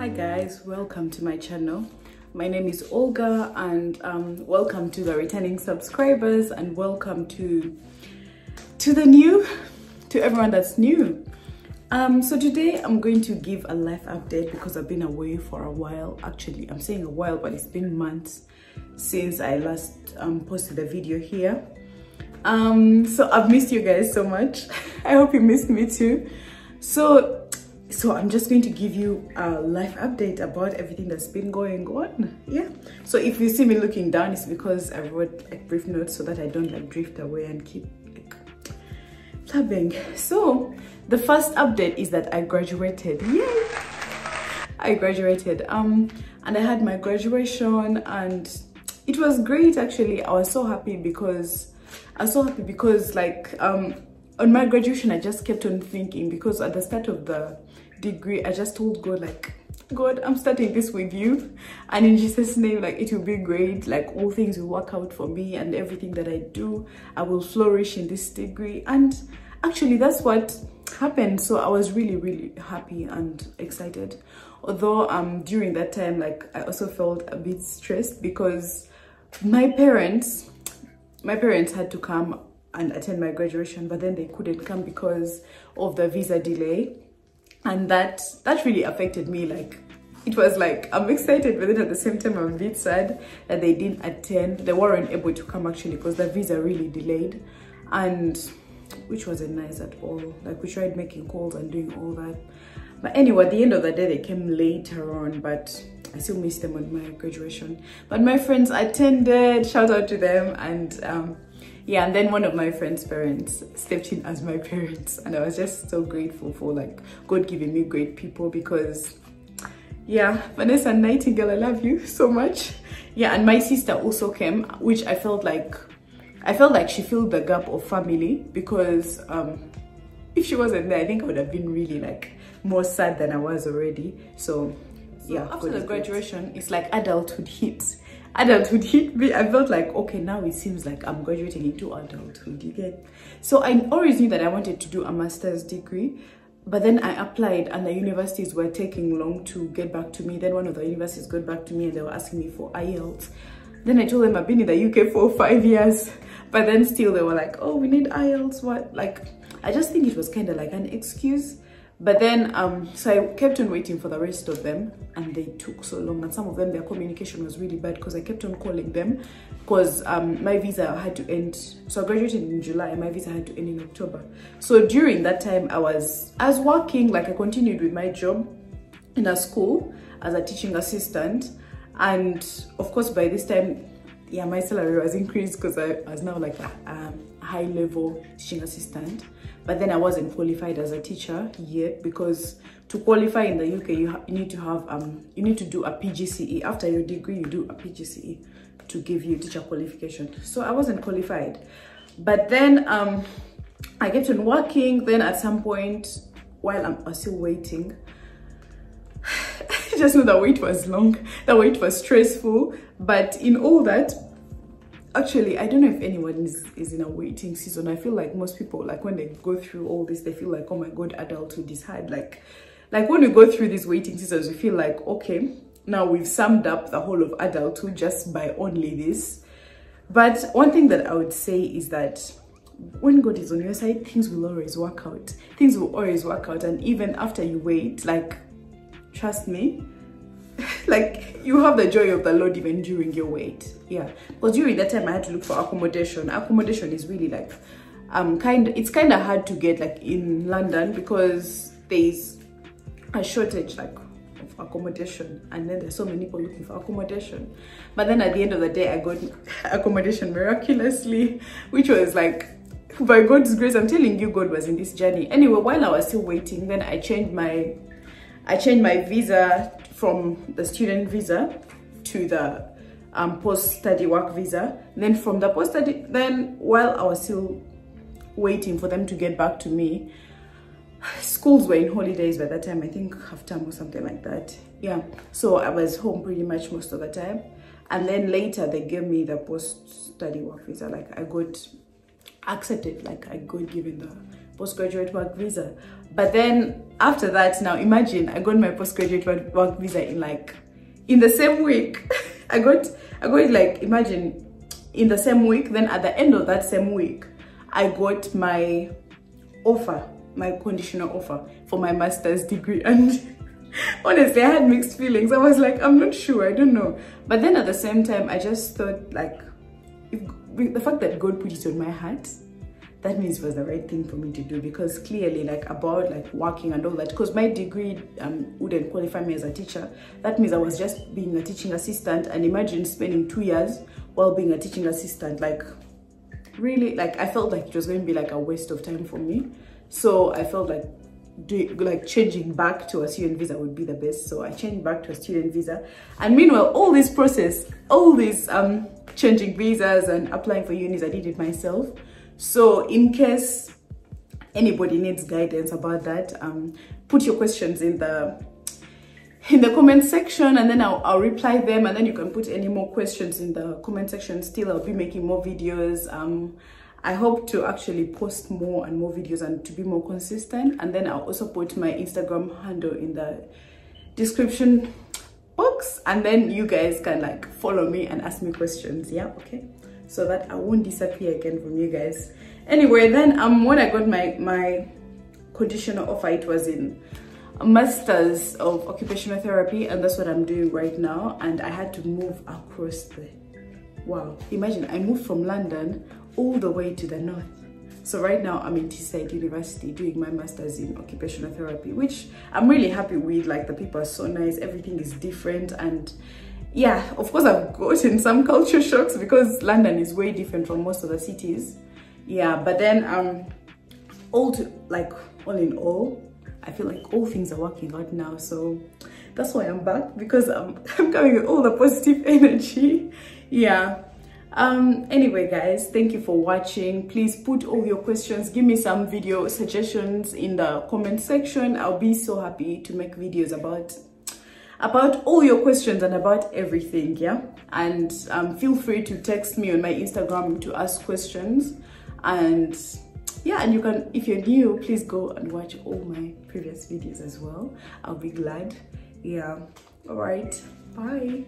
hi guys welcome to my channel. My name is olga and um, welcome to the returning subscribers and welcome to to the new to everyone that's new. Um so today i'm going to give a life update because i've been away for a while. Actually i'm saying a while but it's been months since i last um, posted a video here. Um so i've missed you guys so much. I hope you missed me too. So so i'm just going to give you a life update about everything that's been going on. Yeah. So if you see me looking down it's because i wrote like brief notes so that i don't like drift away and keep like blabbing so the first update is that i graduated. Yay! I graduated. Um and i had my graduation and it was great actually. I was so happy because i was so happy because like um on my graduation i just kept on thinking because at the start of the degree i just told god like god i'm starting this with you. And in jesus name like it will be great. Like all things will work out for me and everything that i do. I will flourish in this degree. And actually that's what happened. So i was really really happy and excited. Although um during that time like i also felt a bit stressed because my parents my parents had to come and attend my graduation but then they couldn't come because of the visa delay. And that that really affected me like it was like i'm excited but then at the same time i'm a bit sad that they didn't attend they weren't able to come actually because the visa really delayed. And which wasn't nice at all. Like we tried making calls and doing all that. But anyway at the end of the day they came later on but i still miss them on my graduation. But my friends attended shout out to them. And um yeah and then one of my friend's parents stepped in as my parents. And i was just so grateful for like god giving me great people because yeah vanessa nightingale i love you so much. Yeah and my sister also came which i felt like i felt like she filled the gap of family because um if she wasn't there i think i would have been really like more sad than i was already. So, so yeah after the graduation it's like adulthood hits. Adulthood hit me. I felt like okay now it seems like i'm graduating into adulthood you get so i always knew that i wanted to do a master's degree but then i applied and the universities were taking long to get back to me. Then one of the universities got back to me and they were asking me for ielts then i told them i've been in the uk for five years but then still they were like oh we need ielts what? Like i just think it was kind of like an excuse but then um so i kept on waiting for the rest of them and they took so long and some of them their communication was really bad because i kept on calling them because um my visa had to end. So i graduated in july and my visa had to end in october. So during that time i was i was working like i continued with my job in a school as a teaching assistant. And of course by this time yeah my salary was increased because I, I was now like a, high level teaching assistant. But then I wasn't qualified as a teacher yet because to qualify in the UK you, you need to have um you need to do a PGCE after your degree you do a PGCE to give you teacher qualification. So I wasn't qualified. But then um I kept on working. Then at some point while I'm still waiting just know the wait was long the wait was stressful but in all that actually i don't know if anyone is, is in a waiting season. I feel like most people like when they go through all this they feel like oh my god adulthood is hard. Like like when we go through these waiting seasons we feel like okay now we've summed up the whole of adulthood just by only this. But one thing that i would say is that when god is on your side things will always work out. Things will always work out. And even after you wait like trust me like you have the joy of the lord even during your wait. Yeah. Because during that time i had to look for accommodation. Accommodation is really like um kind it's kind of hard to get like in london because there's a shortage like of accommodation. And then there's so many people looking for accommodation. But then at the end of the day i got accommodation miraculously which was like by god's grace i'm telling you god was in this journey. Anyway while i was still waiting then i changed my i changed my visa from the student visa to the um, post-study work visa. Then from the post-study, then while I was still waiting for them to get back to me, schools were in holidays by that time, I think half term or something like that. Yeah, so I was home pretty much most of the time. And then later they gave me the post-study work visa. Like I got accepted, like I got given the postgraduate work visa. But then after that now imagine i got my postgraduate work visa in like in the same week. I got i got like imagine in the same week. Then at the end of that same week i got my offer my conditional offer for my master's degree. And honestly i had mixed feelings. I was like i'm not sure. I don't know. But then at the same time i just thought like if, the fact that god put it on my heart that means it was the right thing for me to do because clearly like about like working and all that because my degree um, wouldn't qualify me as a teacher. That means i was just being a teaching assistant and imagine spending two years while being a teaching assistant. Like really like i felt like it was going to be like a waste of time for me. So i felt like doing like changing back to a student visa would be the best. So i changed back to a student visa. And meanwhile all this process all these um changing visas and applying for unis i did it myself so in case anybody needs guidance about that um put your questions in the in the comment section and then I'll, I'll reply them and then you can put any more questions in the comment section. Still I'll be making more videos. Um I hope to actually post more and more videos and to be more consistent. And then I'll also put my Instagram handle in the description box. And then you guys can like follow me and ask me questions. Yeah okay so that I won't disappear again from you guys anyway then um when I got my my conditional offer it was in a master's of occupational therapy and that's what I'm doing right now and I had to move across the wow imagine I moved from London all the way to the north. So right now I'm in Teesside University doing my master's in occupational therapy, which I'm really happy with. Like the people are so nice, everything is different. And yeah, of course I've gotten some culture shocks because London is way different from most of the cities. Yeah, but then um, all to, like all in all, I feel like all things are working out now. So that's why I'm back because I'm, I'm coming with all the positive energy. Yeah um anyway guys thank you for watching please put all your questions give me some video suggestions in the comment section i'll be so happy to make videos about about all your questions and about everything yeah? And um, feel free to text me on my instagram to ask questions. And yeah and you can if you're new please go and watch all my previous videos as well. I'll be glad. Yeah. All right. Bye